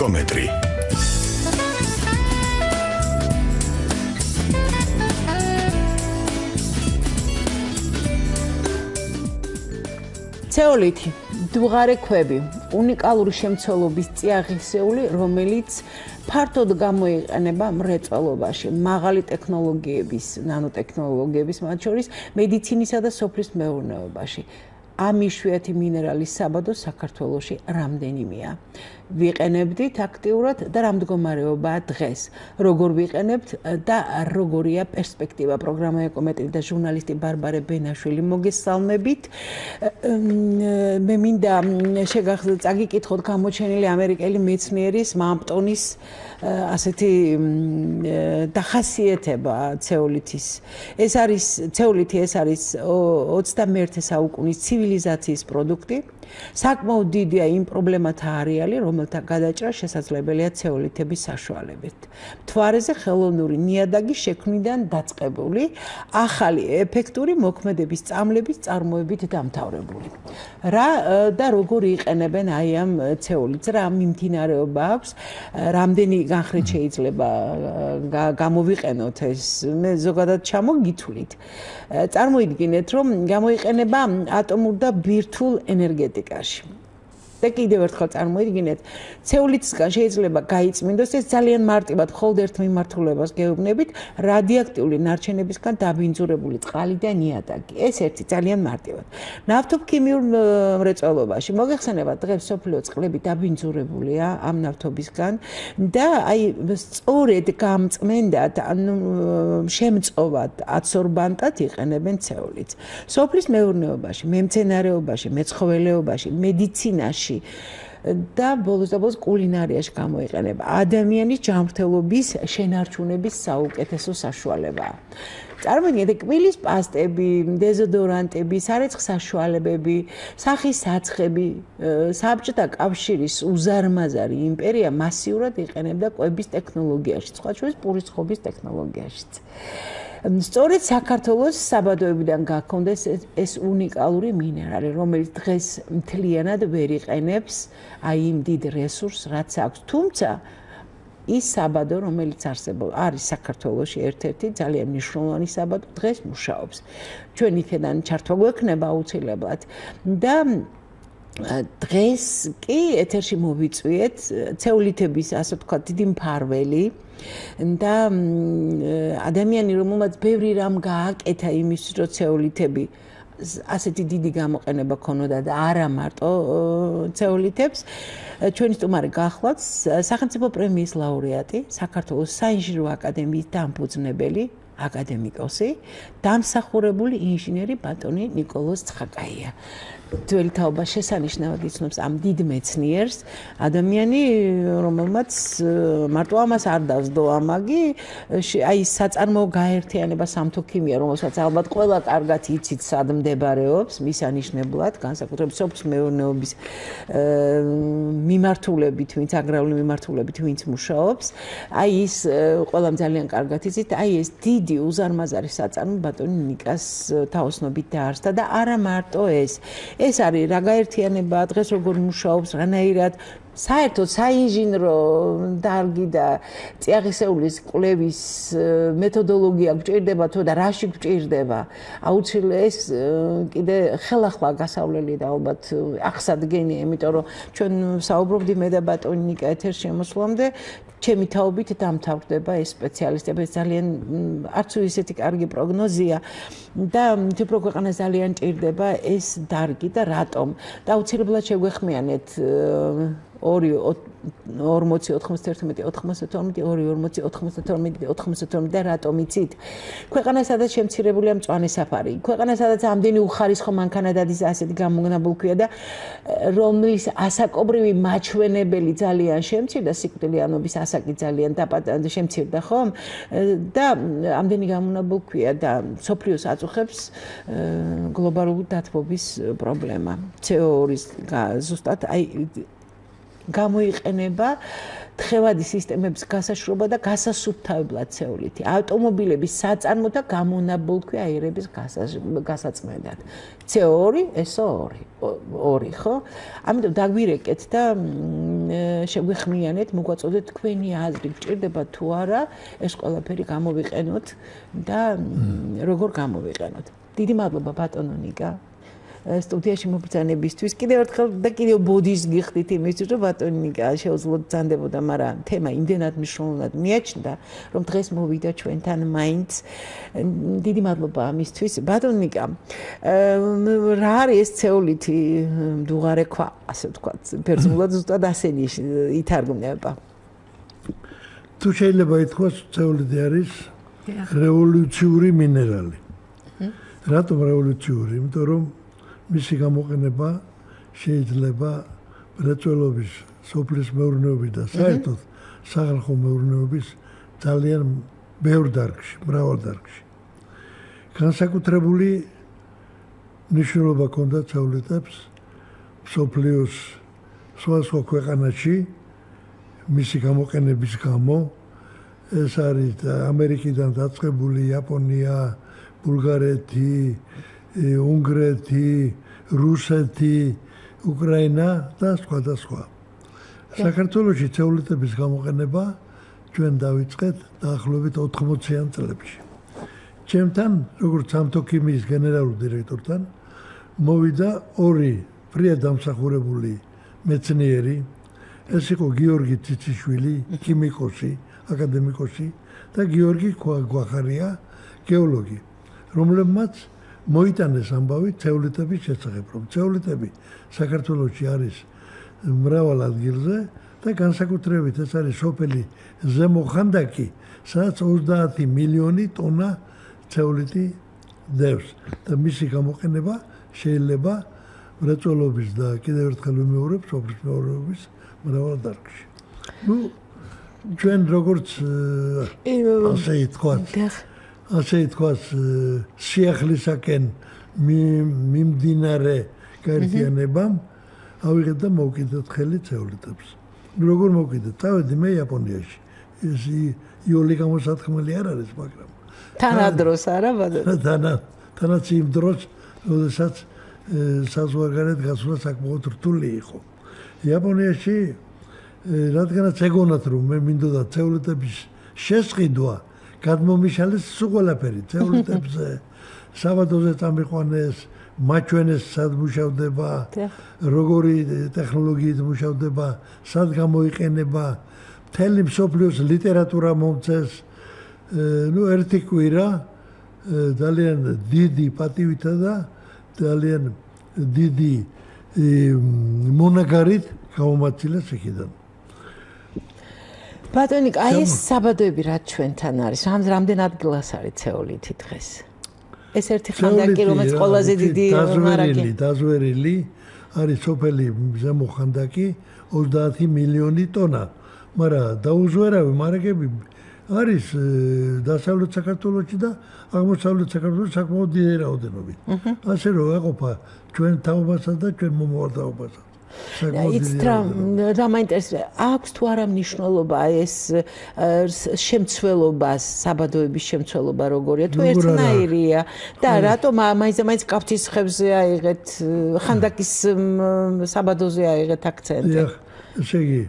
ეკომეტრი ცეოლითი დუღარე ქვები უნიკალური შემცველობის წიაღისეული რომელიც ფართოდ გამოიყენება მრეწველობაში მაღალი ტექნოლოგიების ნანოტექნოლოგიების მათ შორის მედიცინისა და სოფლის მეურნეობაში ამ იშვიათი მინერალის საბადო საქართველოში რამდენიმეა? ვიყენებდით აქტიურად და რა მდგომარეობაა დღეს? როგორ ვიყენებთ და როგორია პერსპექტივა? პროგრამა ეკომეტრი და ჟურნალისტი ბარბარე ბენაშვილი მოგესალმებით. მე მინდა შეგახსოვთ წაგიკითხოთ გამოჩენილი ამერიკელი მეცნიერის მამპტონის ასეთი დახასიათება ცეოლითის. ეს არის ცეოლითი ეს არის 21 საუკუნის ცივილიზაციის პროდუქტი საკმაოდ დიდია იმ პრობლემათა არეალი, რომელთა გადაჭრა შესაძლებელია ცეოლითების საშუალებით. თვარეზე ხელოვნური ნიადაგი შექმნიდან დაწყებული, ახალი ეფექტური მოქმედების წამლების წარმოებით დამთავრებული. რა და როგორ იყენებენ აი ამ ცეოლითს? რა მიმდინარეობა აქვს? რამდენი განხრით შეიძლება გამოვიყენოთ ეს? მე ზოგადად ჩამოგითვლით. წარმოიდგინეთ, რომ გამოიყენება ატომურ და ბირთვულ ენერგეტიკას práticas. და კიდევ ერთხელ წარმოიდგინეთ, ცეულიცგან შეიძლება გაიწმინდოს ეს ძალიან მარტივად ხოლმე ერთ მიმართულებას გეუბნებით რადიოაქტიული ნარჩენებისგან დაბინძურებული წყალი და ნიადაგი. ეს ერთი ძალიან მარტივად. ნავთობქიმიურ მრეწველობაში მოგეხსენება დღეს სოფლიო წყლები დაბინძურებულია ამ ნავთობისგან და აი სწორედ გამწმენდად ანუ შემწოვად აცორბანტად იყენებენ ცეულიც. სოფლის მეურნეობაში, მემცენარეობაში, მეცხოველეობაში, მედიცინაში ინდუსტრიაში და ბოლოს და ბოლოს კულინარიაში გამოიყენება. ადამიანის ჯანმრთელობის შენარჩუნების საუკეთესო საშუალებაა. წარმოიდგინეთ, კვილის პასტები, დეზოდორანტები, სარეცხ საშუალებები, სახის საცხები, საბჭოთა კავშირის უზარმაზარი იმპერია მასიურად იყენებდა კვების ტექნოლოგიაში, სხვა შორის პურის ხობის ტექნოლოგიაშიც. სწორედ საქართველოს საბადოებიდან გაქონდეს ეს უნიკალური მინერალი, რომელიც დღეს მთლიანად ვერ იყენებს აი იმ დიდ რესურსს, რაც აქვს. თუმცა ის საბადო, რომელიც არსებობს, არის საქართველოში ერთ-ერთი ძალიან მნიშვნელოვანი საბადო, დღეს მუშაობს. ჩვენ იქიდან ჩართვა გვექნება აუცილებლად და დღეს კი ეთერში მოვიწვიეთ ცეულითების ასე თქვა დიდი მფარველი. და ადამიანი რომელმაც ბევრი რამ გააკეთა იმის რომ ცეულითები ასეთი დიდი გამოყენება ქონოდა და არა მარტო ცეოლითებს ჩვენი სტუმარი გახლავს სახელმწიფო პრემიის ლაურეატი საქართველოს საინჟინრო აკადემიის დამფუძნებელი აკადემიკოსი დამსახურებული ინჟინერი ბატონი نيكოლოზ ცხაკაია ძველი თაობა შესანიშნავად იცნობს ამ დიდ მეცნიერს. ადამიანი რომელმაც მარტო ამას არ დაძდო ამაგი აი საწარმო გაერთიანება სამთო ქიმია რომელსაც ალბათ ყველა კარგად იცით სად მდებარეობს მისანიშნებლად განსაკუთრებით სოფლის მეურნეობის მიმართულებით ვინც აგრარული მიმართულებით ვინც მუშაობს. აი ის ყველამ ძალიან კარგად იცით. აი ეს დიდი უზარმაზარი საწარმო ბატონი ნიკას თაოსნობით დაარსდა და არა მარტო ეს ეს არის რა გაერთიანება დღეს როგორ მუშაობს რანაირად საერთოდ საინჟინრო დარგი და წიაღისეულის კვლევის მეთოდოლოგია გჭირდება თუ და რაში გჭირდება აუცილებლად ეს კიდე ხელახლა გასავლელი და ალბათ ახსადგენია იმიტომ რომ ჩვენ საუბრობდი მე და ბატონი ნიკა ეთერ შემოსვლამდე ჩემი თაობით დამთავრდება ეს სპეციალისტები. ძალიან არც ისეთი კარგი პროგნოზია და თვითონ ქვეყანა ძალიან ჭირდება ეს დარგი და რატომ? და აუცილებლად შეგვეხმიანეთ 2 და რატომ იცით? ქვეყანა სადაც შემცირებულია მწვანე საფარი. ქვეყანა სადაც ამდენი უხარისხო მანქანა დადის ასეთი გამოგნაბულქვია და რომლის ასაკობრივი მაჩვენებელი ძალიან შემცირდა სიკვდილიანობის ასაკი ძალიან შემცირდა ხომ? და ამდენი გამოგნაბულქვია და სოფლიოს აწუხებს გლობალური დათბობის პრობლემა. CO2-ის ზუსტად აი გამოიყენება თხევადი სისტემების გასაშრობა და გასასუფთავებლად ცეულითი. ავტომობილების საწარმო და გამონაბოლქვი აირების გასაწმენდად. CO2, SO2. 2, ხო? ამიტომ დაგვირეკეთ და შეგვიხმიანეთ, მოგვაწოდეთ თქვენი აზრი, გჭირდება თუ არა ეს ყველაფერი გამოვიყენოთ და როგორ გამოვიყენოთ. დიდი მადლობა ბატონო ნიკა. სტუდიაში მობრძანებისთვის. კიდევ ერთხელ და კიდევ ბოდის გიხდით იმისთვის, რომ ბატონიკა შეუძლოთ ძანდებოდა, მაგრამ თემა იმდენად მნიშვნელოვნად მიაჩნდა, რომ დღეს მოვიდა ჩვენთან მაინც. დიდი მადლობა ამისთვის. ბატონიკა, რა არის ეს ცეოლითი დუღარე ქვა, ასე ვთქვათ, პერსონულად ზუსტად ასენი ითარგმნება. თუ შეიძლება ითქვას, ცეოლითი არის რევოლუციური მინერალი. რატომ რევოლუციური? იმიტომ რომ მისი გამოყენება შეიძლება მრეწველობის, სოფლის მეურნეობის და საერთოდ სახალხო მეურნეობის ძალიან ბევრ დარგში, მრავალ დარგში. განსაკუთრებული ნიშნულობა ჰქონდა ცავლეთებს სოფლიოს სხვადასხვა ქვეყანაში მისი გამოყენების გამო ეს არის ამერიკიდან დაწყებული იაპონია, ბულგარეთი, უნგრეთი, რუსეთი, უკრაინა და სხვა და სხვა. საქართველოსი ცეულიტების გამოყენება ჩვენ დავიწყეთ დაახლოებით 80-იან წლებში. ჩემთან, როგორც სამთოქიმიის გენერალური დირექტორთან, მოვიდა ორი პრია დამსახურებული მეცნიერი. ეს იყო გიორგი ციციშვილი, ქიმიკოსი, აკადემიკოსი და გიორგი გვახარია, გეოლოგი, რომლებმაც მოიტანეს ამბავი ცეულიტების შესახებ, რომ ცეულიტები საქართველოში არის მრავალ ადგილზე და განსაკუთრებით ეს არის სოფელი ზემოხანდაკი, სადაც 30 მილიონი ტონა ცეულიტი დევს და მისი გამოყენება შეიძლება მრეწველობის და კიდევ ერთხელ ვიმეორებ სოფლის მეურნეობის მრავალ დარგში. ნუ ჩვენ როგორც ასე ითქვათ ასე ითქვას სიახლისაკენ მიმდინარე გაერთიანებამ ავიღეთ და მოვკიდეთ ხელი ცეულიტებს. როგორ მოვკიდეთ? წავედი მე იაპონიაში. ეს იოლი გამოსათქმელი არ არის, მაგრამ თანადროს არა ბატონო. თანა თანაც იმ დროს, როდესაც საზღვარგარეთ გასვლა საკმაოდ რთული იყო. იაპონიაში რადგანაც ეგონათ რომ მე მინდოდა ცეულიტების შესყიდვა გადმომიშალეს სულაფერი თეორიტებზე საბადოზე წამიყვანეს მაჩვენეს სად მუშავდება როგორი ტექნოლოგიით მუშავდება სად გამოიყენება. მთელი მსოფლიოს ლიტერატურა მომწეს ну ერთი კვირა ძალიან დიდი პატივითა და ძალიან დიდი მონაგარით გამომაცილეს იქიდან ბატონი, აი ეს საბადოები რა ჩვენთან არის? რამ რამდენ ადგილას არის ცეოლითი დღეს? ეს ერთი ხანდაკი, რომელიც ყველაზე დიდი მარაკი. დაზვერილი არის სოფელი ზემო ხანდაკი 30 მილიონი ტონა. მაგრამ დაუზვერავი მარაკები არის დასავლეთ საქართველოსში და აღმოსავლეთ საქართველოს საკმაოდ დიდი რაოდენობით. ასე რომ ეყოფა ჩვენ თაობასა და ჩვენ მომავალთაობასა. იც რა მაინტერესებს აქვს თუ არა მნიშვნელობა ეს შემცველობას საბადოების შემცველობა როგორია? თუ ერთნაირია? და რატომ მაინც მაინც კაფთის ხებზე აიღეთ ხანდაკის საბადოზე აიღეთ აქცენტი? ესე იგი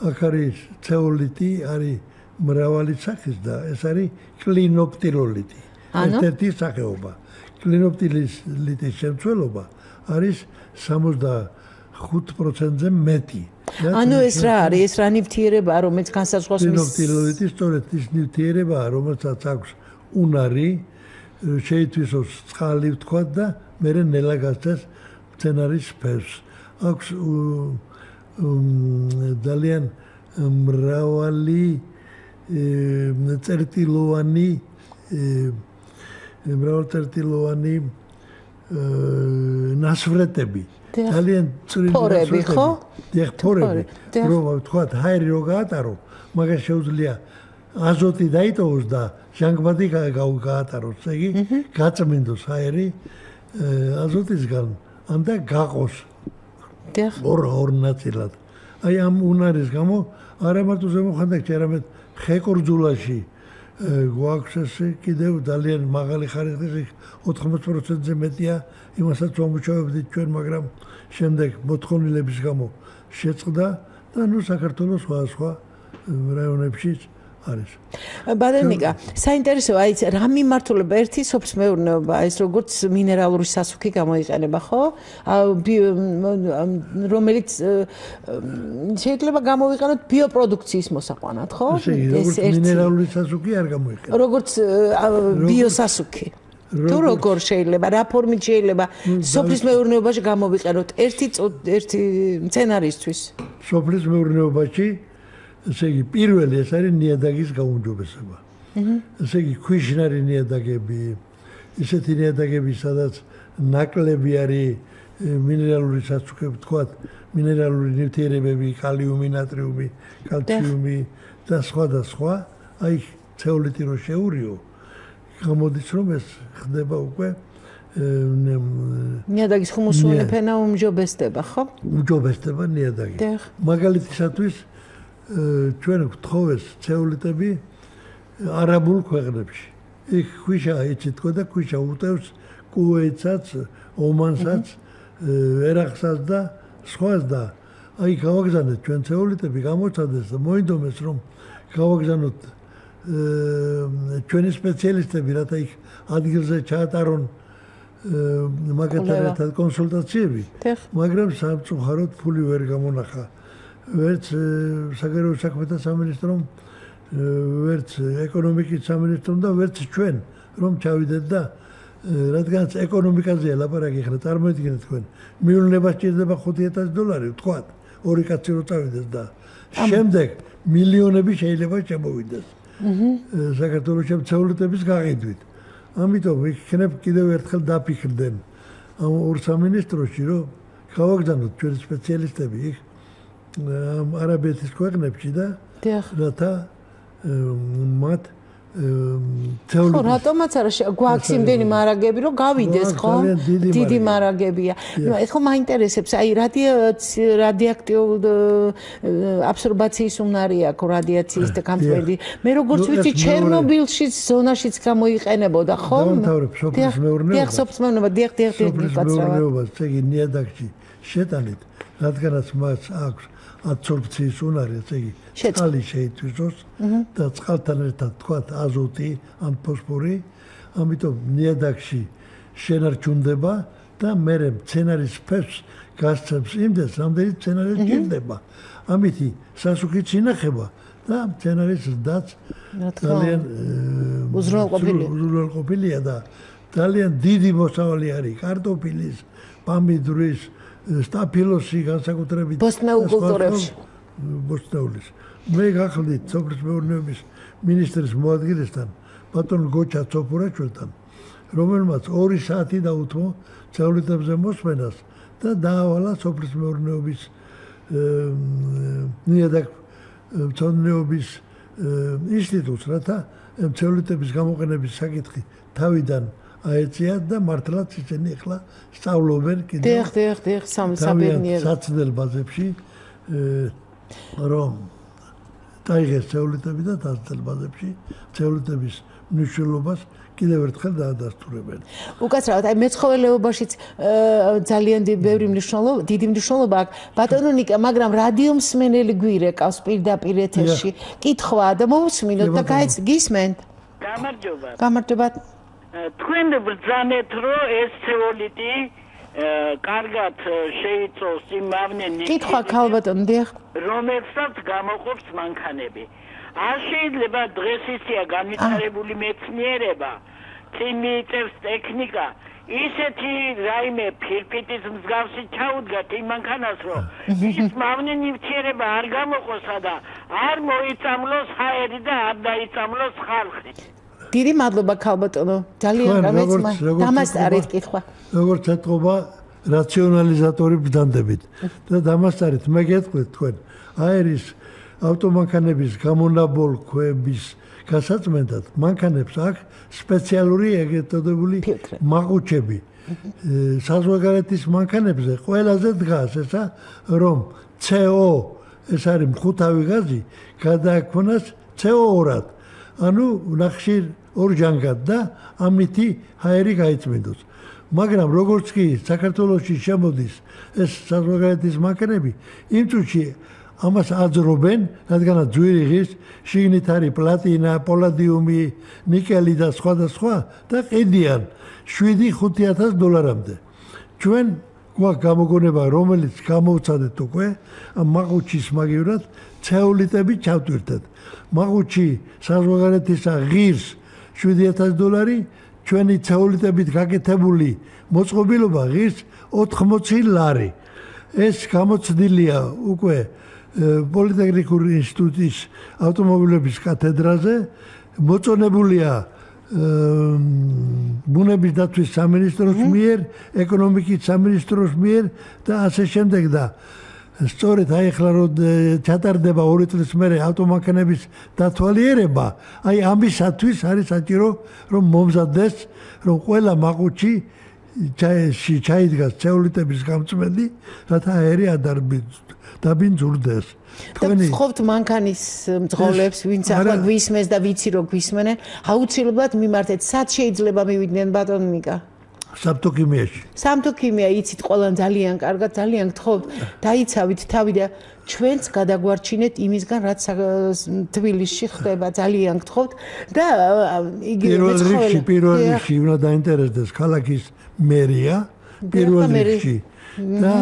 აქ არის ცეოლიტი არის მრავალი სახის და ეს არის კლინოპტილოლიტი ერთ-ერთი სახეობა. კლინოპტილოლიტის შემცველობა არის 60 5%-ზე მეტი. ანუ ეს რა არის? ეს რა ნივთიერება, რომელიც განსაზღვრავს მის ნივთიერებითი სწორედ ის ნივთიერება, რომელსაც აქვს უნარი, შეითვისოს წყალი ვთქვა და მე ნელა გასცეს მცენარის ფერს. აქვს ძალიან მრავალი წერტილოვანი მრავალწერტილოვანი ნასვრეტები. ძალიან წვრილი ფორები ხო? დიახ, ფორები. რომ თქვა, ჰაერი რო გაატარო, მაგას შეუძლია აზოტი დაიტოვოს და ჟანგბადი გაატაროს, ესე იგი, გაწმინდოს ჰაერი აზოტისგან, ან და გაყოს. დიახ. ორ ორ ნაწილად. აი ამ უნარის გამო არა მარტო ზემოხანდაკში, არამედ ხეკორძულაში გვაქვს ესე კიდევ ძალიან მაღალი ხარისხი 80%-ზე მეტია იმასაც ვამუშავებდით ჩვენ, მაგრამ შემდეგ მოთხოვნილების გამო შეწყდა და ნუ საქართველოს სხვა სხვა რაიონებშიც არის. ბადენიკა, საინტერესო აი რა მიმართულება ერთი სოფს მეურნეობა, ეს როგორც მინერალური სასუქი გამოიყენება, ხო? რომელიც შეიძლება გამოვიყენოთ ბიოპროდუქციის მოსაყვანად, ხო? ეს ერთი მინერალური სასუქი არ გამოიყენება. როგორც ბიოსასუქი. თუ როგორ შეიძლება, რა ფორმით შეიძლება სოფლის მეურნეობაში გამოვიყენოთ ერთი ერთი სცენარისთვის? სოფლის მეურნეობაში ესე იგი პირველი ეს არის ნიადაგის გაუმჯობესება. აჰა. ესე იგი ქვიშნარი ნიადაგები, ისეთი ნიადაგები, სადაც ნაკლები არის მინერალური საწუხები, თქვათ, მინერალური ნივთიერებები, კალიუმი, ნატრიუმი, კალციუმი და სხვა და სხვა, აი ცეოლიტი რო შეურიო, გამოდის რომ ეს ხდება უკვე ნიადაგის ხუმუსული ფენა უმჯობესდება, ხო? უმჯობესდება ნიადაგი. მაგალითისათვის ჩვენ გთხოვეს ცეულიტები არაბულ ქვეყნებში. იქ ქვიშა თქო და ქვიშა უტევს კუვეიცაც, ომანსაც, ერახსაც და სხვას და აი გავაგზავნეთ ჩვენ ცეულიტები გამოცადეს და მოინდომეს რომ გავაგზავნოთ ჩვენი სპეციალისტები რათა იქ ადგილზე ჩაატარონ მაგათარად კონსულტაციები მაგრამ სამწუხაროდ ფული ვერ გამონახა. ვერც საგარეო საქმეთა სამინისტრომ ვერც ეკონომიკის სამინისტრომ და ვერც ჩვენ რომ ჩავიდეთ და რადგანაც ეკონომიკაზეა ლაპარაკი ხარ წარმოიდგინეთ თქვენ. მიულნება სჭირდება 5000 დოლარი ვთქვათ ორი კაცი რო წავიდეს და შემდეგ მილიონები შეიძლება შემოვიდეს საქართველოს შემცეულიტების გაყიდვით. ამიტომ იქნებ კიდევ ერთხელ დაფიქრდნენ ამ ორ სამინისტროში რომ გავაგზავნოთ ჩვენ სპეციალისტები იქ არაბეთის ქვეყნებში და რათა მათ თეოლოგია ხო რატომაც არა გვაქვს იმდენი მარაგები რომ გავიდეს ხო? დიდი მარაგებია. ნუ ეხლა მაინტერესებს აი რადიოაქტიურ აბსორბაციის უნარი აქვს რადიაციის და გამწვევი მე როგორც ვიცი ჩერნობილშიც ზონაშიც გამოიყენებოდა ხო? დიახ დიახ სოფს მეურნეობა დიახ დიახ დიახ მეურნეობა წეგი ნიადაგში შეტანით რადგანაც მას აქვს აბსორბციის უნარი, ესე იგი, წყალი შეითვისოს და წყალთან ერთად თქვა აზოტი ან ფოსფორი, ამიტომ ნიადაგში შენარჩუნდება და მე მცენარის ფესს გასცემს. იმდეს, რამდენი მცენარე ჭირდება. ამითი სასუქი წინახება და მცენარის დაც ძალიან უზრუნველყოფილია და ძალიან დიდი მოსავალი არის. კარტოფილის, პამიდურის, სტაფილოსი განსაკუთრებით ბოსტნეულ კულტურებში. ბოსტნეულის. მე გახლდით სოფლის მეურნეობის მინისტრის მოადგილესთან ბატონ გოჩა ცოფურაჩველთან რომელმაც 2 საათი დაუთმო ცევლიტებზე მოსმენას და დაავალა სოფლის მეურნეობის ნიადაგ ცოდნეობის ინსტიტუტს რათა ცევლიტების გამოყენების საკითხი თავიდან აეწია და მართლაც ისინი ახლა სწავლობენ კიდე. დიახ, დიახ, დიახ, სამსაბედნიერო საცდელ ბაზებში რომ დაიღეს ცეულიტები და საცდელ ბაზებში ცეულიტების მნიშვნელობას კიდევ ერთხელ დაადასტურებენ. უკაცრავად, აი მეცხოველეობაშიც ძალიან ბევრი მნიშვნელობა, დიდი მნიშვნელობა აქვს. ბატონო ნიკა, მაგრამ რადიომსმენელი გვირეკავს პირდაპირ ეთერში. კითხვა და მოусმინოთ და გაიცგისმენთ. გამარჯობა. გამარჯობა. თქვენ ბრძანეთ რომ ეს ცეოლიტი კარგად შეიწოს იმ მავნენი კითხვა ქალბატონ დიახ. რომელსაც გამოყოფს მანქანები. არ შეიძლება დღეს ისია განვითარებული მეცნიერება წიმიწევს ტექნიკა ისეთი რაიმე ფილფიტის მსგავსი ჩაუდგათ იმ მანქანას რომ ის მავნენი ვთიერება არ გამოყოსა და არ მოიწამლოს ჰაერი და არ დაიწამლოს ხალხი დიდი მადლობა ქალბატონო. ძალიან გამეცმა დამასწარეთ კითხვა როგორც ეთყობა რაციონალიზატორი ბრძანდებით და დამასწარეთ მე გეტყვით თქვენ. აერის ავტომანქანების გამონაბოლ ქვების გასაწმენდად მანქანებს აქვს სპეციალური ეგეთოდებული მაყუჩები საზღვარგარეთის მანქანებზე ყველაზე დგას ესა რომ CO ეს არის მხუთავი გაზი გადააქონას CO2-ად. ანუ ნახშირ ორჯანგად და ამითი ჰაერი გაიწმინდოს. მაგრამ როგორც კი საქართველოსში შემოდის ეს საზღვარგარეთის მანქანები, იმ წუთში ამას აძრობენ, რადგანაც ძვირი ღირს, შიგნით არის პლატინა, პოლადიუმი, ნიკელი და სხვა და სხვა და ყიდიან 7-5000 დოლარამდე. ჩვენ გვაქვს გამოგონება, რომელიც გამოვცადეთ უკვე, ამ მაღუჩის მაგივრად ცეოლიტები ჩავტვირთეთ. მაღუჩი საზღვარგარეთისა ღირს 7000 დოლარი, ჩვენი ცეოლიტებით გაკეთებული მოწყობილობა ღირს 80 ლარი. ეს გამოცდილია უკვე პოლიტექნიკური ინსტიტუტის ავტომობილების კათედრაზე მოწონებულია ბუნების დაცვის სამინისტროს მიერ, ეკონომიკის სამინისტროს მიერ და ასე შემდეგ და სწორედ აი ახლა რო ჩატარდება ორი წლის მერე ავტომანქანების დათვალიერება, აი ამისათვის არის საჭირო რომ მომზადდეს რომ ყველა მაყუჩი ჩაიში ჩაიდგას ცეოლიტების გამწმენდი, რათა აერი ადარბის დაბინძურდეს. თქვენი ხოვთ მანქანის მძღოლებს, ვინც ახლა გვისმენს და ვიცი რომ გვისმენენ, აუცილებლად მიმართეთ, სად შეიძლება მივიდნენ ბატონიკა? სამთოქიმიაში. სამთოქიმია იცით ყველან ძალიან კარგად, ძალიან გთხოვთ, დაიცავით თავი და ჩვენც გადაგვარჩინეთ იმისგან, რაც თბილისში ხდება, ძალიან გთხოვთ და მეცხოველი. პირველ რიგში, პირველ რიგში უნდა დაინტერესდეს ქალაქის მერია, პირველ რიგში. და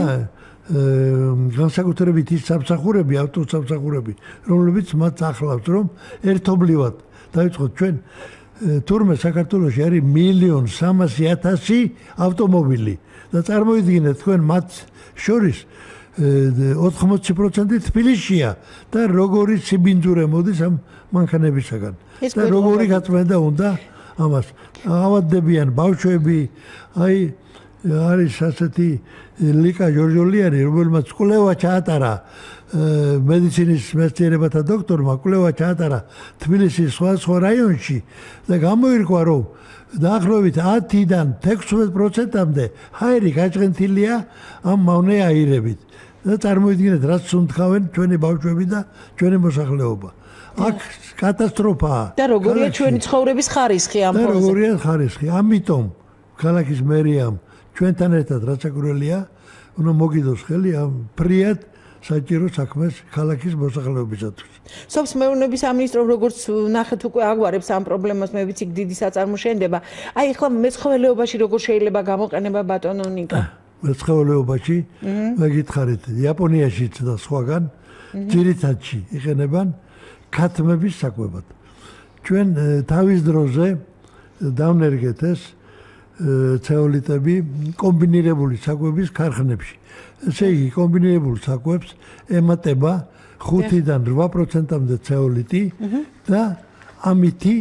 განსაკუთრებით ის სამსახურები, ავტოსამსახურები, რომლებიც მათ ახლავს, რომ ერთობლივად დაიწყოთ ჩვენ თურმე საქართველოში არის 1.300.000 ავტომობილი. და წარმოიდგინეთ თქვენ მათ შორის 80% თბილისშია და როგორი სიბინძურე მოდის ამ მანქანებისაგან. და როგორი გაწმენდა უნდა ამას. ავადდებიან ბავშვები აი არის ასეთი ლიკა ჯორჯოლიანი რომელმაც კვლევა ჩაატარა მედიცინის მეცნიერებათა დოქტორმა კვლევა ჩაატარა თბილისის სხვა სხვა რაიონში და გამოირკვა რომ დაახლოებით 10-დან 16%-ამდე ჰაერი გაჭრენტილია ამ მავნე აირებით და წარმოიდგინეთ რაც უნდხავენ ჩვენი ბავშვები და ჩვენი მოსახლეობა. აქ კატასტროფაა და როგორია ჩვენი ცხოვრების ხარისხი ამ ფონზე? და როგორია ხარისხი? ამიტომ ქალაქის მერიამ ჩვენთან ერთად რაც აკურელია უნდა მოგიდოს ხელი ამ ფრიად საჭირო საქმეს ქალაქის მოსახლეობისათვის. სოფს მეურნეობის სამინისტრო როგორც ნახეთ უკვე აგვარებს ამ პრობლემას მე ვიცი დიდი საწარმო შენდება. აი ახლა მეცხოველეობაში როგორ შეიძლება გამოყენება ბატონო ნიკა? მეცხოველეობაში მეკითხარით იაპონიაშიც და სხვაგან ძირითადში იყენებენ ქათმების საკვებად. ჩვენ თავის დროზე დავნერგეთ ეს ცეოლიტები კომბინირებული საკვების ქარხნებში. ესე იგი კომბინირებულ საკვებს ემატება 5-დან 8%-მდე ცეოლიტი და ამითი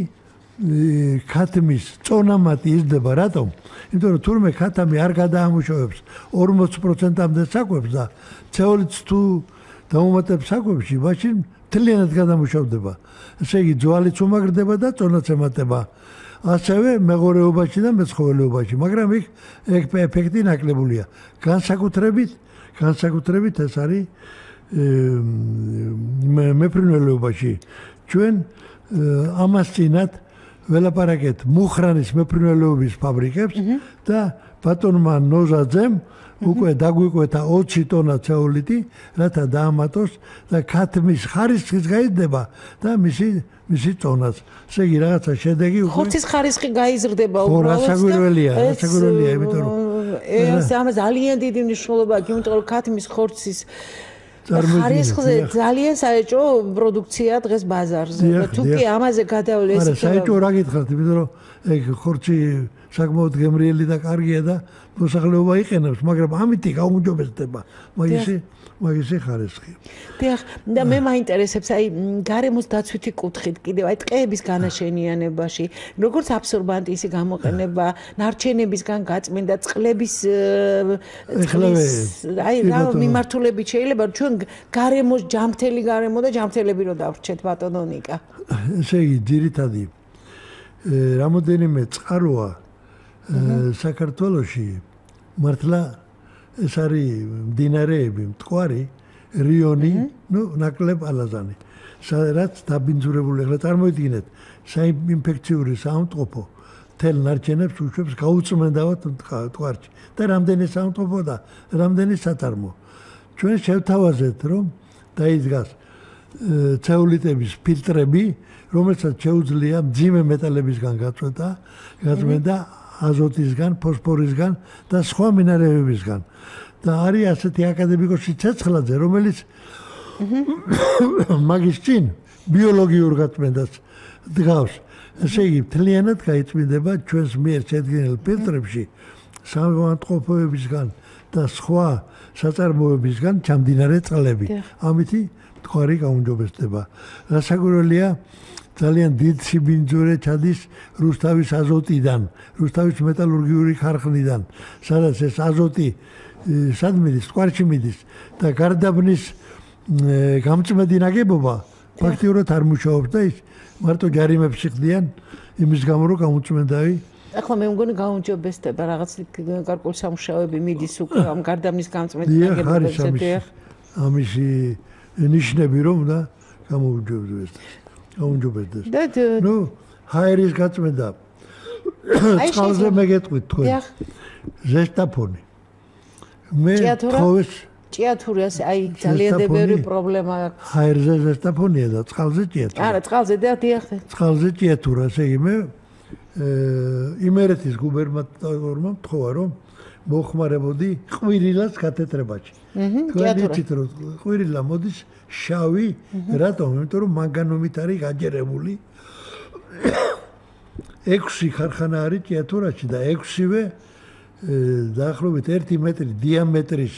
ქათმის წონამატი იზრდება რატომ? იმიტომ რომ თურმე ქათამი არ გადაამუშავებს 40%-მდე საკვებს და ცეოლიტს თუ დაუმატებს საკვებში, მაშინ თლიანად გადამუშავდება. ესე იგი ძვალიც უმაგრდება და წონაც ემატება. ასევე მეღორეობაში და მეცხოველეობაში, მაგრამ იქ ეფექტი ნაკლებულია. განსაკუთრებით, განსაკუთრებით ეს არის მეფრინველეობაში. ჩვენ ამას წინათ ველაპარაკეთ მუხრანის მეფრინველეობის ფაბრიკებს და ბატონმა ნოზაძემ უკვე დაგვიკვეთა 20 ტონა ცეოლიტი, რათა დაამატოს და ქათმის ხარისხის გაიზრდება და მისი მისი წონაც. ესე იგი რაღაცა შედეგი უკვე ხორცის ხარისხი გაიზრდება უბრალოდ. ხო, რასაგვირველია, რასაგვირველია, იმიტომ რომ ეს ამას ძალიან დიდი მნიშვნელობა აქვს, იმიტომ რომ ქათმის ხორცის ხარისხზე ძალიან საერთო პროდუქცია დღეს ბაზარზე და თუ კი ამაზე გადავლეს არა საერთო რა გითხრათ იმიტომ რომ ეგ ხორცი საკმაოდ გემრიელი და კარგია და მოსახლეობა იყენებს, მაგრამ ამითი გაუმჯობესდება. მაგისი მაგისი ხარისხი. დიახ, და მე მაინტერესებს აი გარემოს დაცვითი კუთხით კიდევ აი ტყეების განაშენიანებაში, როგორც აბსორბანტი ისი გამოყენება, ნარჩენებისგან გაწმინდა წყლების წყლის აი რა მიმართულებით შეიძლება ჩვენ გარემოს ჯამთელი გარემო და ჯამთელები რო დავრჩეთ ბატონონიკა. ესე იგი, ძირითადი რამოდენიმე წყაროა საქართველოში მართლა ეს არის მდინარეები, მტკვარი რიონი, ну, ნაკლებ ალაზანი. სადაც დაბინძურებული ახლა წარმოიდგინეთ, საინფექციური საუნტყოფო თელ ნარჩენებს უშვებს გაუწმენდავად თქვარჩი და რამდენი საუნტყოფო და რამდენი სათარმო. ჩვენ შევთავაზეთ, რომ დაიძგას ცეულიტების ფილტრები, რომელსაც შეუძლია მძიმე მეტალებისგან გაწვეთა, გაწმენდა აზოტისგან, ფოსფორისგან და სხვა მინარევებისგან. და არის ასეთი აკადემიკოსი ცეცხლაძე, რომელიც მაგის წინ ბიოლოგიურ გაწმენდას დგავს. ესე იგი, თლიანად გაიწმინდება ჩვენს მიერ შედგენილ ფილტრებში სამანტყოფოებისგან და სხვა საწარმოებისგან ჩამდინარე წყლები. ამითი თქვარი გაუნჯობესდება. რასაკვირველია, ძალიან დიდ სიბინძურე ჩადის რუსთავის აზოტიდან, რუსთავის მეტალურგიული ქარხნიდან, სადაც ეს აზოტი სად მიდის, სკვარჩი მიდის და გარდაბნის გამწმედი ნაგებობა ფაქტიურად არ მუშაობს და ის მარტო ჯარიმებს ხდიან იმის გამო რომ გამოწმენდავი ახლა მე მგონი გაუნჯობესდება რაღაც გარკვეული სამუშაოები მიდის უკვე ამ გარდაბნის გამწმედი ნაგებობებზე და ამის ნიშნები რომ და გამოუჯობდეს გაუნჯობესდეს ნუ ჰაერის გაწმენდა. წყალზე მეგეთყვით თქვენ. ზესტაფონი მე თხოვეს ჭიათური ასე აი ძალიან დებერი პრობლემა აქვს. ჰაერზე ზესტაფონია და წყალზე ჭიათურა. არა, წყალზე და დიახ. წყალზე ჭიათურა, ასე იგი მე იმერეთის გუბერნატორმა თქვა რომ მოხმარებოდი ყვირილას კათედრებაში. თქვენი ჭით რომ ყვირილა მოდის შავი, რატომ? იმიტომ რომ მანგანომით არის გაჯერებული. 6 ქარხანა არის ჭიათურაში და 6-ვე დაახლოებით 1 მეტრი დიამეტრის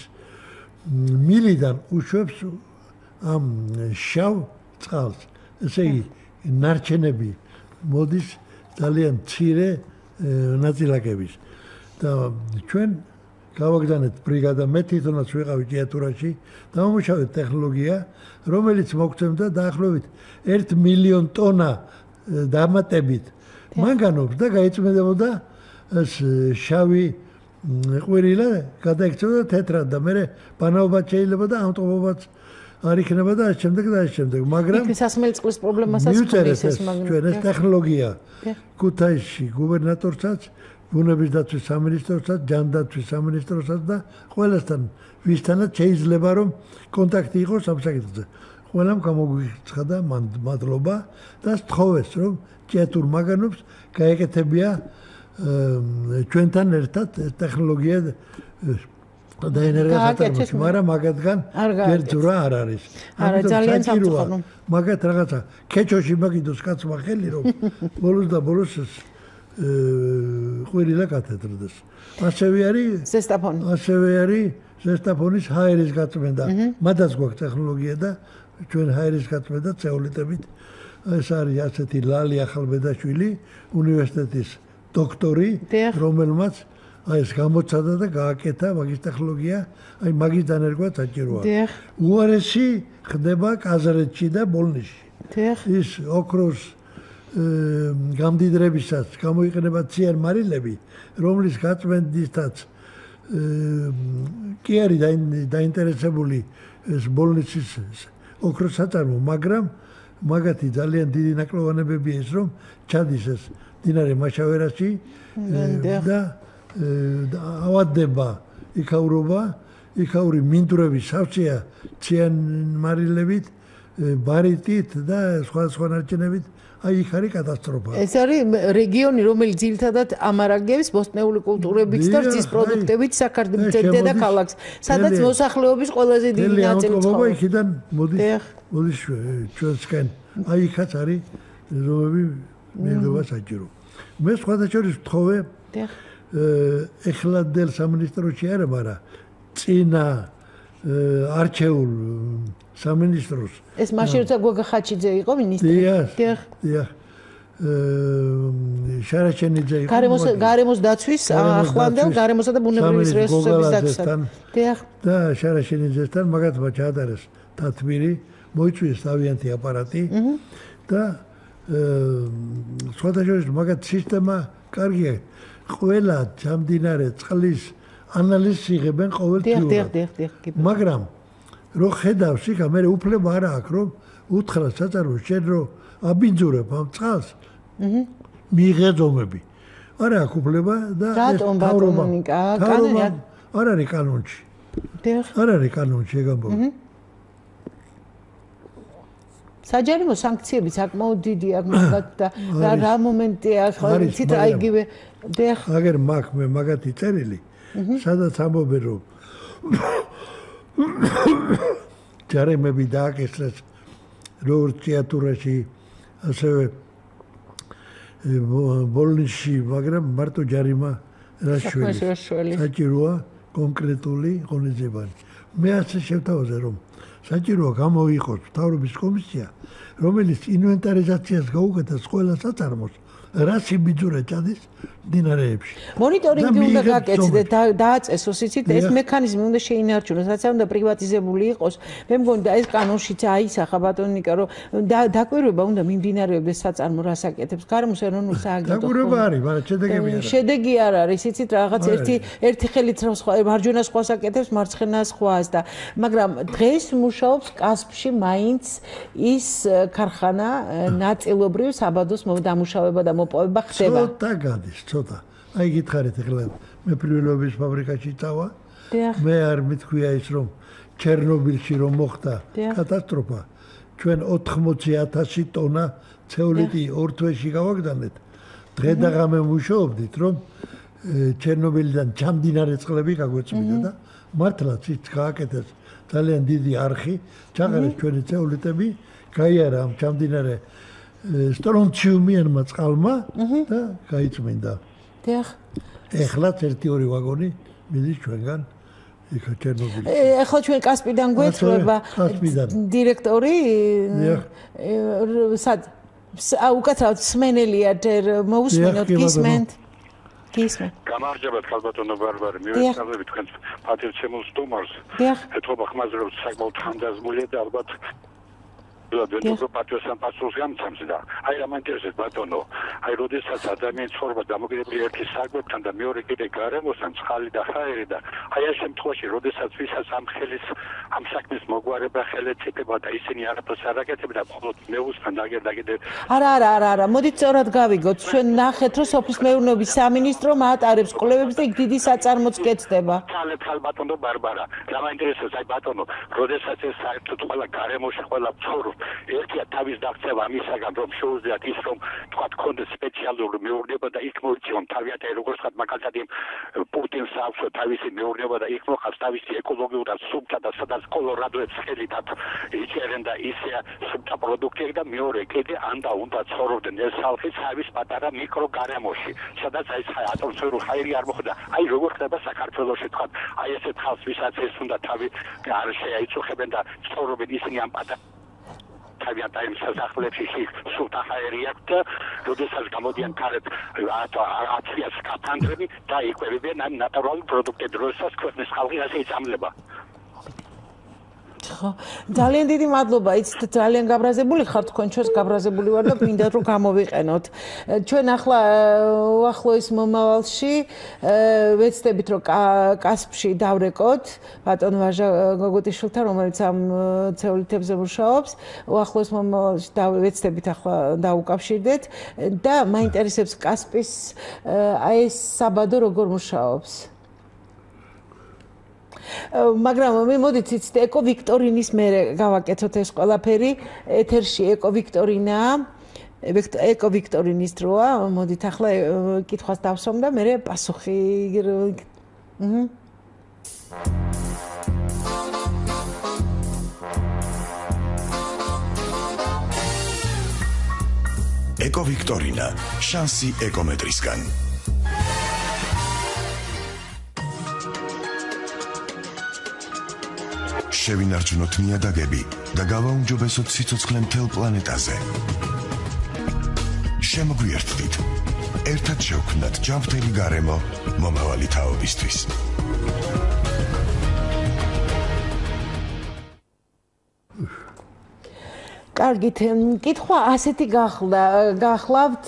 მილიდან უშვებს ამ შავ წყალს. ესე იგი, ნარჩენები მოდის ძალიან ცირე ნაწილაკების. და ჩვენ გავაგზავნეთ ბრიგადა მე თვითონაც ვიყავი ჭიათურაში და მომუშავეთ ტექნოლოგია, რომელიც მოგცემდა დაახლოებით 1 მილიონ ტონა დამატებით მანგანობს და გაიწმენდებოდა ეს შავი ყვირილა გადაიქცევა თეთრად და მე ბანაობა შეიძლება და ამტყობობაც არ იქნება და ამ შემდეგ და ამ შემდეგ მაგრამ იქ სასმელი წყლის პრობლემასაც ხდება ეს მაგრამ ჩვენ ეს ტექნოლოგია ქუთაისში გუბერნატორსაც ბუნების დაცვის სამინისტროსაც ჯანდაცვის სამინისტროსაც და ყველასთან ვისთანაც შეიძლება რომ კონტაქტი იყოს ამ საკითხზე. ყველამ გამოგვიცხადა მადლობა და სთხოვეს რომ ჭეთურ მაგანობს გაეკეთებია ჩვენთან ერთად ტექნოლოგია დაენერგა საწარმოში, მაგრამ მაგათგან ერთურა არ არის. არა ძალიან სამწუხარო. მაგათ რაღაცა ქეჩოში მაგიდოს კაცმა ხელი რომ ბოლოს და ბოლოს ეს ყვირილა კათედრდეს. ასევე არის ზესტაფონი. ასევე არის ზესტაფონის ჰაერის გაწმენდა. მადაც გვაქვს ტექნოლოგია და ჩვენ ჰაერის გაწმენდა ცეოლიტებით ეს არის ასეთი ლალი ახალბედაშვილი უნივერსიტეტის დოქტორი, რომელმაც აი ეს გამოცადა და გააკეთა მაგის ტექნოლოგია, აი მაგის დანერგვა საჭიროა. უარესი ხდება კაზრეთში და ბოლნისში. ის ოქროს გამდიდრებისას გამოიყენება ციან მარილები, რომლის გაწმენდისთაც კი არის დაინტერესებული ეს ბოლნისის ოქროს საწარმო, მაგრამ მაგათი ძალიან დიდი ნაკლოვანებები ეს რომ ჩადის ეს დინარე მაშავერაში და ავადდება იქაურობა იქაური მინდვრები სავსეა ციან მარილებით ბარიტით და სხვა სხვა ნარჩენებით აი იქ არის კატასტროფა. ეს არის რეგიონი, რომელიც ძირითადად ამარაგებს ბოსტნეული კულტურებით და რძის პროდუქტებით საქართველოს დედაქალაქს, სადაც მოსახლეობის ყველაზე დიდი ნაწილი ცხოვრობს. აი იქიდან მოდის მოდის ჩვენსკენ. აი იქაც არის რომები მიიღება საჭირო. მე სხვადასხვა ვთხოვე ეხლადელ სამინისტროში არა, მაგრამ წინა არჩეულ სამინისტროს. ეს მაშინ როცა გოგა ხაჩიძე იყო მინისტრი? დიახ. დიახ. შარაშენიძე იყო. გარემოს გარემოს დაცვის ახლანდელ გარემოსა და ბუნებრივი რესურსების დაცვასთან. დიახ. და შარაშენიძესთან მაგათმა ჩაადარეს თათმირი, მოიწვიეს თავიანთი აპარატი და სხვადასხვა მაგათ სისტემა კარგია. ყველა ჯამდინარე წყლის ანალიზს იღებენ ყოველ დიახ, მაგრამ რო ხედავს იქ მე უფლება არა აქვს რომ უთხრა საწარმო შენ რო აბინძურებ ამ წყალს აჰა მიიღეძომები არა აქვს უფლება და ეს თავრობა კანონი არ არის კანონში. არ არის კანონში ეგამბო საჯარიმო სანქციები საკმაოდ დიდი აქვს მაგათ და რა მომენტია ხო იცით რა იგივე დიახ აგერ მაგ მე მაგათი წერილი სადაც ამბობენ რომ ჯარიმები დააკისრეს როგორც თეატრში ასევე ბოლნისში მაგრამ მარტო ჯარიმა რაშველი საჭიროა კონკრეტული ღონისძიებანი მე ასე შევთავაზე რომ საჭიროა გამოიყოს თავრობის კომისია რომელიც ინვენტარიზაციას გაუკეთებს ყველა საწარმოს რა სიბიძურე ჩადის დინარეებში. მონიტორინგი უნდა გაკეთდეს და დააწესოს, იცით, ეს მექანიზმი უნდა შეინარჩუნოს, რაც უნდა პრივატიზებული იყოს. მე მგონი და ეს კანონშიც აისახა ბატონიკა, რომ დაკვირვება უნდა მიმდინარეობდეს საწარმო რასაკეთებს. გარემოს ეროვნულ სააგენტოს. დაკვირვება არის, მაგრამ შედეგები არა. შედეგი არ არის, იცით, რაღაც ერთი ერთი ხელით სხვა მარჯვენა სხვა საკეთებს, მარცხენა სხვას და მაგრამ დღეს მუშაობს კასპში მაინც ის ქარხანა ნაწილობრივ საბადოს მომდამუშავება და მოპოვება ხდება. ცოტა გადის, ცოტა. აი გითხარით ახლა მე პრივილოების ფაბრიკაში წავა. მე არ მithქვია ის რომ ჩერნობილში რომ მოხდა კატასტროფა. ჩვენ 80000 ტონა ცეოლიტი ორ თვეში გავაგდანეთ. დღე და ღამე მუშაობდით რომ ჩერნობილიდან ჩამდინარე წყლები გაგვეწმინდა და მართლაც ის გააკეთეს ძალიან დიდი არხი, ჩაღერეს ჩვენი ცეოლიტები, გაიარა ამ ჩამდინარე სტრონციუმიანმა წყალმა და გაიწმინდა. დიახ. ეხლა ერთი ორი ვაგონი მიდის ჩვენგან იქა ჩერნობილში. ეხლა ჩვენ კასპიდან გვეცრება დირექტორი სად? უკაცრავ სმენელია ჯერ მოусმინოთ გისმენთ. გისმენთ. გამარჯობა ქალბატონო ბარბარე მივესალმები თქვენ პატრიცემულ სტუმარს. ეთქობა ხმაზე რომ საკმაოდ ხანდაზმულია და ალბათ ბატონო პატრიოტთან პასუხს გამცემს და აი რა მაინტერესებს ბატონო აი როდესაც ადამიანის ცხოვრება დამოკიდებული ერთი საკვებთან და მეორე კიდე გარემოსთან ცხალი და ხაერი და აი ამ შემთხვევაში როდესაც ვისაც ამ ხელის ამ საქმის მოგვარება ხელეწიფება და ისინი არაფერს არ აკეთებენ და მხოლოდ მეუსთან დაგერდაგიდე არა არა არა არა მოდით სწორად გავიგოთ. ჩვენ ნახეთ რომ სოფლის მეურნეობის სამინისტრო მატარებს კვლევებს და იქ დიდი საწარმოც კეთდება. ხალეთ ხალ ბატონო ბარბარა. რა მაინტერესებს? აი ბატონო როდესაც ეს საერთოდ ყველა გარემოში ყველა ცხოვრობს ერთია თავის დაქცევა ამისაგან რომ შეუძლიათ ის რომ თქვა კონდეს სპეციალური მეურნეობა და იქ მოიწიონ თავიანთი როგორც ხარ მაგალითად იმ პუტინს აქვს თავისი მეურნეობა და იქ მოხავს თავისი ეკოლოგიურად სუფთა და სადაც კოლორადოებს ხელიდან იჭერენ და ისე სუფთა პროდუქტები და მეორე კიდე ანდა უნდა ცხოვრობდნენ ეს ხალხი თავის პატარა მიკრო გარემოში სადაც აი ატმოსფერულ ხაირი არ მოხდა აი როგორ ხდება საქართველოსში თქვა აი ესეთ ხალხს ვისაც ეს უნდა თავი არ შეაიწუხებენ და ცხოვრობენ ისინი ამ პატარა თავიანთ აი სასახლეებში სულთა ხაერი აქვს და როდესაც გამოდიან კარეთ აცია სკაფანდრები და იკვებებიან ამ ნატურალურ პროდუქტებს როდესაც ქვეყნის ხალხი ასე იწამლება ხო ძალიან დიდი მადლობა. იცით ძალიან გაბრაზებული ხართ თქვენ ჩვენს გაბრაზებული ვარ და მინდა რომ გამოვიყენოთ. ჩვენ ახლა უახლოეს მომავალში ვეცდებით რომ კასპში დავრეკოთ. ბატონ ვაჟა გოგოტიშვილთან რომელიც ამ ცეულითებზე მუშაობს. უახლოეს მომავალში დავეცდებით ახლა დაუკავშირდეთ. და მაინტერესებს კასპის აი ეს საბადო როგორ მუშაობს მაგრამ მე მოდით იცით ეკო ვიქტორინის მე გავაკეთოთ ეს ყველაფერი. ეთერში ეკო ვიქტორინა. ეკო ვიქტორინის დროა. მოდით ახლა კითხვას დავსვამ და მე პასუხი აჰა ეკო ვიქტორინა შანსი ეკომეტრისგან შევინარჩუნოთ ნიადაგები და გავაუმჯობესოთ სიცოცხლე მთელ პლანეტაზე. შემოგვიერთდით. ერთად შევქმნათ ჯანმრთელი გარემო მომავალი თაობისთვის. კარგით, კითხვა ასეთი გახდა, გახლავთ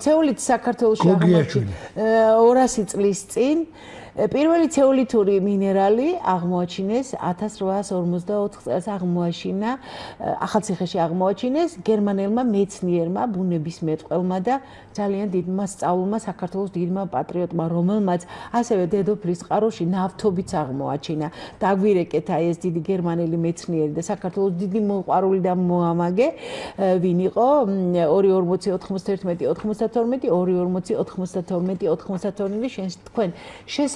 ცეულით საქართველოს გოგიაშვილი. 200 წლის წინ ე, პირველი ცეოლითური მინერალი აღმოაჩინეს 1854 წელს აღმოაჩინა ახალციხეში აღმოაჩინეს გერმანელმა მეცნიერმა ბუნებისმეტყველმა და ძალიან დიდმა სწავლულმა საქართველოს დიდმა პატრიოტმა რომელმაც ასევე დედოფლის წყაროში ნავთობიც აღმოაჩინა. დაგვირეკეთ აი ეს დიდი გერმანელი მეცნიერი და საქართველოს დიდი მოყვარული და მოამაგე. ვინ იყო? მ, 240 91 92 240 92 92 შენ თქვენ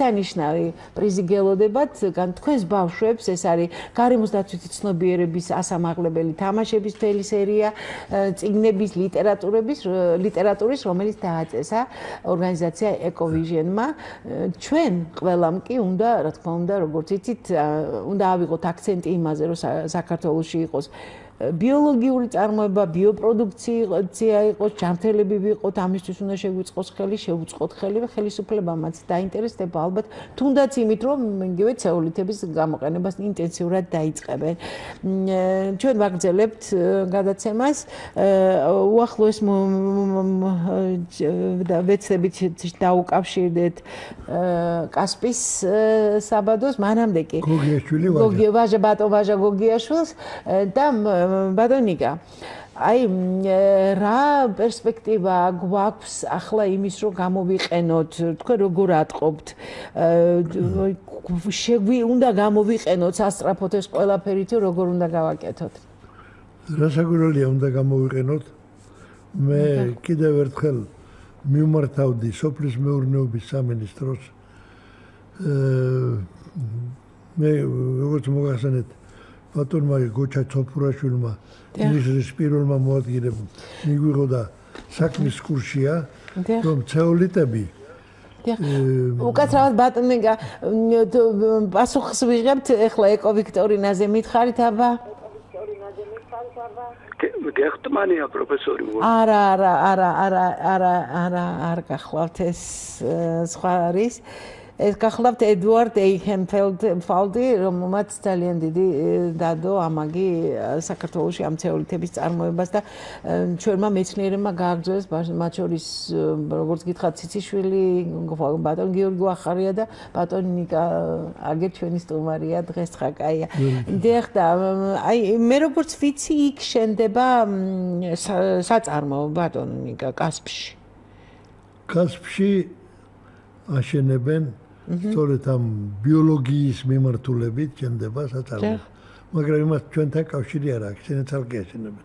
შესანიშნავი პრიზი გელოდებათ. გან თქვენს ბავშვებს ეს არის გარემოს დაცვითი ცნობიერების ასამაღლებელი თამაშების მთელი სერია წიგნების ლიტერატურების ლიტერატურის რომელიც დააწესა ორგანიზაცია ეკოვიჟენმა ჩვენ ყველამ კი უნდა რა თქმა უნდა როგორც იცით უნდა ავიღოთ აქცენტი იმაზე რომ სა- საქართველოში იყოს ბიოლოგიური წარმოება, ბიოპროდუქცია იყოს, ჯანმრთელები ვიყოთ, ამისთვის უნდა შეგვიწყოს ხელი, შევუწყოთ ხელი და ხელისუფლებამაც დაინტერესდება ალბათ, თუნდაც იმით, რომ იგივე ცეოლითების გამოყენებას ინტენსიურად დაიწყებენ. ჩვენ ვაგრძელებთ გადაცემას უახლოეს და ვეცდებით დაუკავშირდეთ კასპის საბადოს მანამდე კი გოგიაშვილი ვაჟა. ბატონ ვაჟა გოგიაშვილს და ბატონიკა აი რა პერსპექტივა გვაქვს ახლა იმის რომ გამოვიყენოთ? თქვენ როგორ ატყობთ? შეგვი უნდა გამოვიყენოთ სასტრაფოთ ეს ყველაფერი თუ როგორ უნდა გავაკეთოთ? რასაკვირველია უნდა გამოვიყენოთ. მე კიდევ ერთხელ მიმართავდი სოფლის მეურნეობის სამინისტროს აა მე როგორც მოგახსენეთ ბატონმა გოჩა ცოფურაშვილმა ინგლისის პირველმა მოადგილემ მიგვიღო და საქმის კურსია რომ ცეოლიტები დიახ. უკაცრავად ბატონიკა მ, თუ- პასუხს ვიღებთ ეხლა ეკო ვიქტორინაზე მითხარით აბა? გეხტმანია პროფესორი მო არა არა არა არა არა არა არ გახლავთ ეს სხვა არის ეს გახლავთ ედვარდ ეიქენფელდ ფალდი რომელმაც ძალიან დიდი დადო ამაგი ე, საქართველოში ამ ცეოლითების წარმოებას და ჩვენმა მეცნიერებმა გააგრძელეს ბა- მათ შორის როგორც გითხრათ ციციშვილი ბატონ გიორგი ვახარია და ბატონ ნიკა აგერ ჩვენი სტუმარია დღეს ხაკაია დიახ და აი მე როგორც ვიცი იქ შენდება საწარმო ბატონ ნიკა კასპში. კასპში აშენებენ სწორედ ამ ბიოლოგიის მიმართულებით ჩენდება საწარმო დიახ. მაგრამ იმას ჩვენთან კავშირი არ აქვს შენ თალკე აშენებენ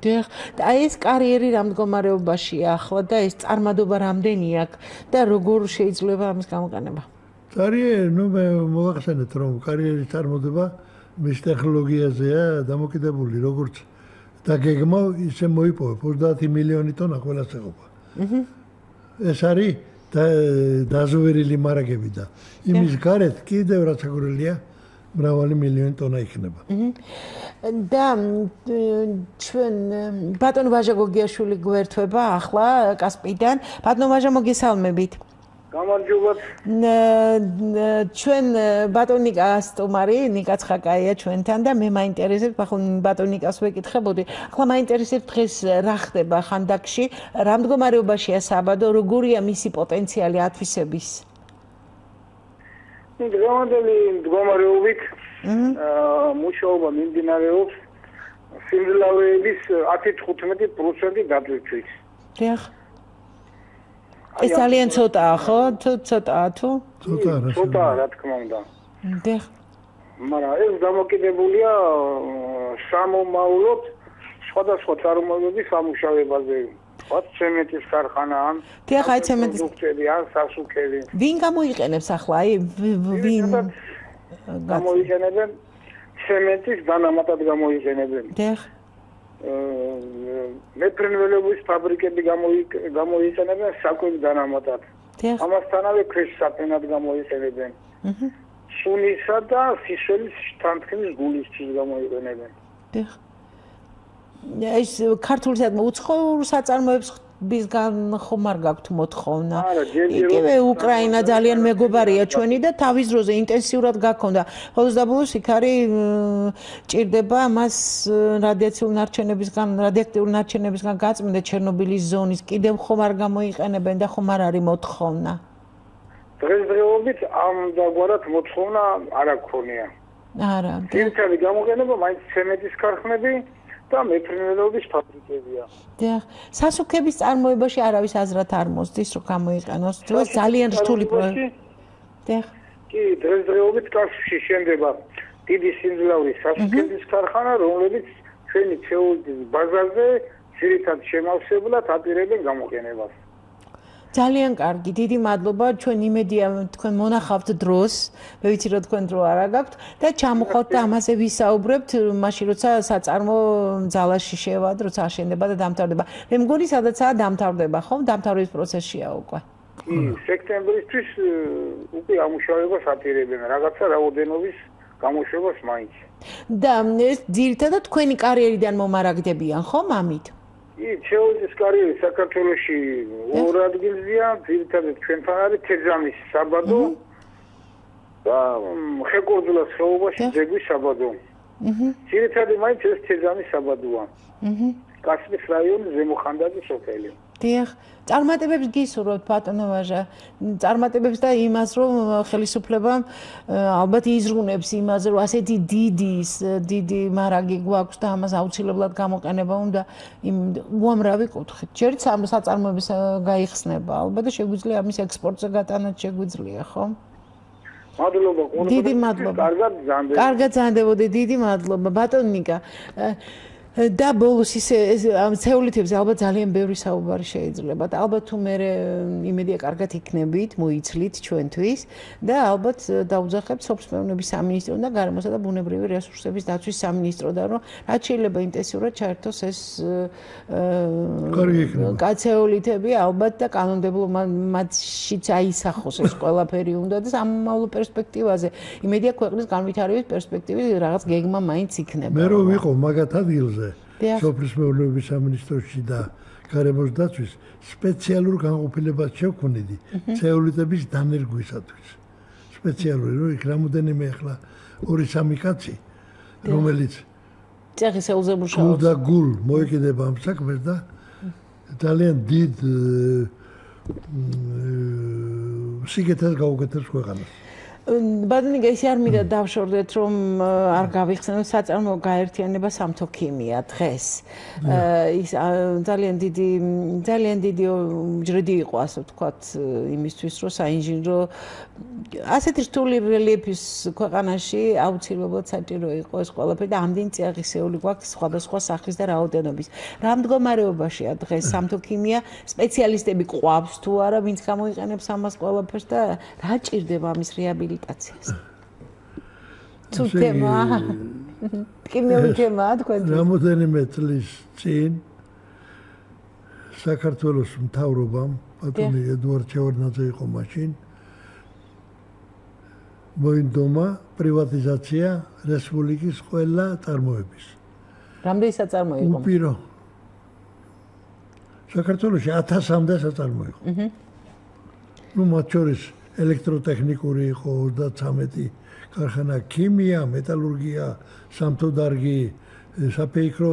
დიახ და აი ეს კარიერი რამ მდგომარეობაშია ახლა და ეს წარმადობა რამდენი აქვს და როგორ შეიძლება ამის გამოყენება კარიერი, ну მე მოგახსენეთ რომ კარიერის წარმოდება მის ტექნოლოგიაზეა დამოკიდებული, როგორც დაგეგმა, ისე მოიპოვე 30 მილიონი ტონა ყველას ეხება. აჰა. ეს არის და დაზოვერილი მარაგები და იმის გარეთ კიდევ რაც აგრელია მრავალი მილიონი ტონა იქნება. და ჩვენ ბატონ ვაჟა გოგიაშვილი გვერდება ახლა კასპიდან. ბატონ ვაჟა მოგესალმებით გამარჯობა ნ- ნ- ჩვენ ბატონ ნიკა სტუმარი ნიკა ცხაკაია ჩვენთან და მე მაინტერესებს ახლა ბატონ ნიკას ვეკითხებოდი. ახლა მაინტერესებს დღეს რა ხდება ხანდაკში? რა მდგომარეობაშია საბადო? როგორია მისი პოტენციალი ათვისების? დღევანდელი მდგომარეობით აა მუშაობა მიმდინარეობს. სიმძლავრეების 10-15% გადაჭრით. დიახ ეს ძალიან ცოტაა ხო თუ ცოტაა თუ ცოტა რა ცოტა რა თქმა უნდა. დიახ მაგრამ ეს დამოკიდებულია სამომავლოდ სხვადასხვა წარმოებების სამუშავებაზე. ვაც ცემენტის ქარხანა ან დიახ, აი, ცემენტის- პროდუქტები ან სასუქები. ვინ გამოიყენებს ახლა აი ვინ გამოიყენებენ ცემენტის დანამატად გამოიყენებენ. დიახ მეფრინველების ფაბრიკები გამოიყ- გამოიყენებენ საკვებ დანამატად. ამასთანავე ქვეშ საფენად გამოიყენებენ. სუნისა და სისხლის თანხმის გულისთვის გამოიყენებენ. ეს ქართული სადმო უცხოურ საწარმოებს ბისგან ხომ არ გაქვთ მოთხოვნა. იგივე უკრაინა ძალიან მეგობარია ჩვენი და თავის დროზე ინტენსიურად გაქონდა. ხოლოს დაბოლოს იქ არის მ, ჭირდება მას მ, რადიაციული ნარჩენებისგან, რადიაქტიული ნარჩენებისგან გაწმენდა ჩერნობილის ზონის. კიდევ ხომ არ გამოიყენებენ და ხომ არ არის მოთხოვნა. დღესდღეობით ამ დაგვარად მოთხოვნა არ აქონია. არა. ძირითადი გამოყენება მაინც ცემენტის ქარხნები და მეფრინველობის ფაბრიკებია. დიახ, სასუქების წარმოებაში არავის აზრად არ მოსდის, რომ გამოიყენოს. დღეს ძალიან რთული პროექტი. დიახ. კი, დღესდღეობით კასში შენდება დიდი სიმძლავრის სასუქების ქარხანა, რომლებიც ჩვენი ცეულის ბაზარზე ძირითად შემავსებლად აპირებენ გამოყენებას. ძალიან კარგი, დიდი მადლობა. ჩვენ იმედია თქვენ მონახავთ დროს. მე ვიცი რომ თქვენ დრო არ აგაქვთ და ჩამოხავთ და ამაზე ვისაუბრებთ, მაშინ როცა საწარმო ძალაში შევა, როცა აშენდება და დამთავრდება. მე მგონი სადაცაა დამთავრდება, ხო? დამთავრების პროცესშია უკვე. კი, სექტემბრისთვის უკვე ამუშავებას აპირებენ რაღაცა რაოდენობის გამოშვებას მაინც. და ეს ძირითადად თქვენი კარიერიდან მომარაგდებიან, ხო, მამით? კი, ჩეულის კარიერი საქართველოში ორ ადგილზეა, ძირითადად ჩვენთან არის თეძამის საბადო და ხეკორძულას ხეობაში ძეგვის საბადო. აჰა. ძირითადად მაინც ეს თეძამის საბადოა. აჰა. კასპის რაიონის ზემოხანდაძის სოფელი. დიახ, წარმატებებს გისურვებთ ბატონო ვაჟა. წარმატებებს და იმას, რომ ხელისუფლებამ ალბათ იზრუნებს იმაზე, რომ ასეთი დიდი დიდი მარაგი გვაქვს და ამას აუცილებლად გამოყენება უნდა იმ უამრავი კუთხით. ჯერ სამ საწარმოების გაიხსნება, ალბათ და შეგვიძლია ამის ექსპორტზე გატანაც შეგვიძლია, ხო? მადლობა დიდი მადლობა. კარგად ზანდებოდი, დიდი მადლობა. ბატონ ნიკა. და ბოლოს ისე ეს ამ ცეულითებზე ალბათ ძალიან ბევრი საუბარი შეიძლება და ალბათ თუ მე იმედია კარგად იქნებით, მოიცლით ჩვენთვის და ალბათ დაუძახებთ სოფლმეურნეობის სამინისტროდან და გარემოსა და ბუნებრივი რესურსების დაცვის სამინისტროდან, რომ რაც შეიძლება ინტენსიურად ჩაერთოს ეს კაცეულითები ალბათ და კანონმდებლობაშიც აისახოს ეს ყველაფერი უნდა და სამომავლო პერსპექტივაზე. იმედია ქვეყნის განვითარების პერსპექტივი რაღაც გეგმა მაინც იქნება. მე რო ვიყო მაგათ ადგილზე. სოფლის მეურნეობის სამინისტროში და გარემოს დაცვის სპეციალურ განყოფილებას შევქმნიდი ცეულიტების დანერგვისათვის. სპეციალური რო იქ რამოდენიმე ახლა 2-3 კაცი რომელიც წეხის ეულზე გულ მუშაობს. და გულ მოეკიდება ამ საქმეს და ძალიან დიდ სიგეთეს გაუკეთებს ქვეყანას. ბადნიგა ისე არ მინდა დავშორდეთ რომ არ გავიხსენოთ საწარმო გაერთიანება სამთო ქიმია დღეს. ის ძალიან დიდი ძალიან დიდი ჯრედი იყო ასე ვთქვათ იმისთვის რომ საინჟინრო ასეთი რთული რელიეფის ქვეყანაში აუცილებლად საჭირო იყო ეს ყველაფერი და ამდენი წიაღისეული გვაქვს სხვადასხვა სახის და რაოდენობის. რა მდგომარეობაშია დღეს სამთო ქიმია სპეციალისტები ყვავს თუ არა ვინც გამოიყენებს ამას ყველაფერს და რა ჭირდება ამის რეაბილიტაციას? თუ თემა. ქიმიური თემაა თქვენთვის. რამოდენიმე წლის წინ საქართველოს მთავრობამ ბატონი ედუარდ ჩევარდნაძე იყო მაშინ მოინდომა პრივატიზაცია რესპუბლიკის ყველა წარმოების. რამდენი საწარმო იყო უპირო საქართველოში 1000-მდე საწარმო იყო. აჰა. ну მათ შორის ელექტროტექნიკური იყო 33 ქარხანა, ქიმია, მეტალურგია, სამთოდარგი, საფეიქრო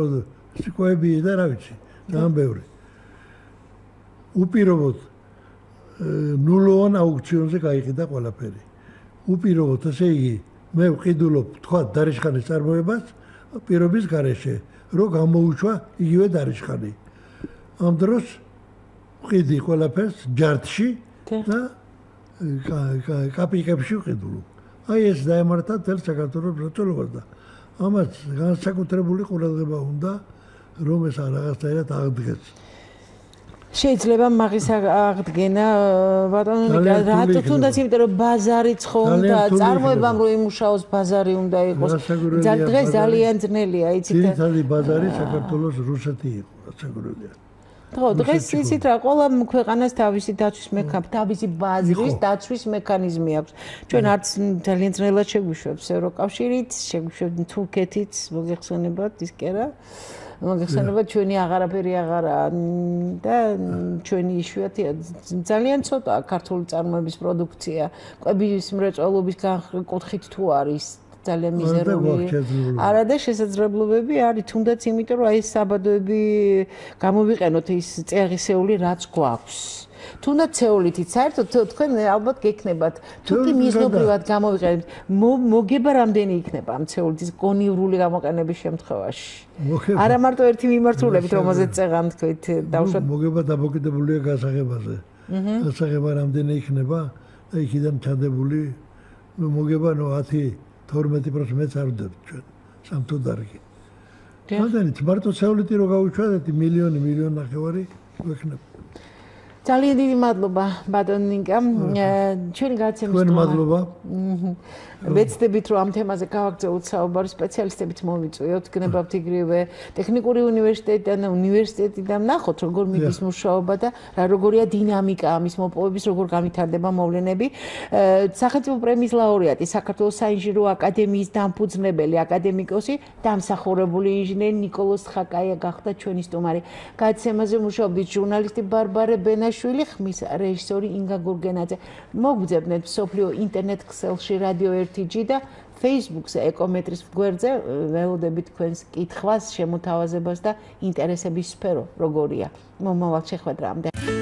სიკვები და რა ვიცი, ძალიან ბევრი. უპირობოდ ნულოვან აუქციონზე გაიყიდა ყველაფერი. უპირობოდ ესე იგი მე ვყიდულობ თქვა დარიშხანის წარმოებას პირობის გარეშე, რომ გამოუშვა იგივე დარიშხანი. ამ დროს ვყიდი ყველაფერს ჯარტში და კა- კა- კაპიკებში ვყიდულობ. აი ეს დაემართა თელ საქართველოს მრეწველობას და ამას განსაკუთრებული ყურადღება უნდა რომ ეს რაღაცაერად აღდგეს. შეიძლება მაგის აღდგენა ბატონო ძალიან რატო თუნდაც იმიტომ რომ ბაზარიც ხო ძალიან უნდა წარმოებამ რომ იმუშაოს ბაზარი უნდა იყოს რასაკვირველია ძალ- დღეს ბაზარი. ძალიან ძნელია იცით და ძირითადი ბაზარი საქართველოს რუსეთი იყო, რასაკვირველია. ხო, დღეს ისიც რა, ყველა ქვეყანას თავისი დაცვის მექანიზმი, თავისი ბაზრის დაცვის მექანიზმი აქვს. ჩვენ არც ძალიან ძნელად შეგვიშვებს ევროკავშირით, შეგვიშვებს თურქეთით, მოგეხსენებათ ის კი არა. მოგეხსენებათ ჩვენი აღარაფერი აღარა და ჩვენი იშვიათია ძალიან ცოტა ქართული წარმოების პროდუქცია. ყვების მრეწველობის განკუთხით თუ არის ძალიან მიზერული. არა და შესაძლებლობები არის თუნდაც იმიტომ რომ აი საბადოები გამოვიყენოთ ის წეღისეული რაც გვაქვს. თუნდაც ცეოლითით საერთოდ თქვენ ალბათ გექნებათ. თუკი მიზნობრივად გამოვიყენებთ. მოგება რამდენი იქნება ამ ცეოლითის გონივრული გამოყენების შემთხვევაში? არა მარტო ერთი მიმართულებით რომელზეც წეღან თქვით დავუშვათ მოგება დამოკიდებულია გასაღებაზე. გასაღება რამდენი იქნება? და იქიდან ჩადებული ნუ მოგება ნუ 10 12% მეც არ ვდებ ჩვენ სამთო დარგი. რამდენიც მარტო ცეოლიტი რო გავუჩვენეთ მილიონი მილიონი ნახევარი ვექნებ. ძალიან დიდი მადლობა ბატონ ნიკა. ჩვენი გაცემის თქვენ მადლობა. ვეცდებით რომ ამ თემაზე გავაგრძელოთ საუბარი სპეციალისტებით მოვიწვიოთ, გნებავთ იგივე ტექნიკური უნივერსიტეტიდან, უნივერსიტეტიდან ნახოთ როგორ მიდის მუშაობა და რა როგორია დინამიკა ამის მოპოვების, როგორ გამიტარდება მოვლენები. სახელმწიფო პრემიის ლაურეატი, საქართველოს საინჟინრო აკადემიის დამფუძნებელი აკადემიკოსი, დამსახურებული ინჟინერი ნიკოლოზ ხაკაია გახდა ჩვენი სტუმარი. გაცემაზე მუშაობდით ჟურნალისტი ბარბარე ბენაში ბენაშვილი, ხმის რეჟისორი ინგა გურგენაძე. მოგძებნეთ სოფლიო ინტერნეტ ქსელში რადიო 1G და Facebook-ზე ეკომეტრის გვერდზე ველოდებით თქვენს კითხვას, შემოთავაზებას და ინტერესების სფერო როგორია. მომავალ შეხვედრამდე.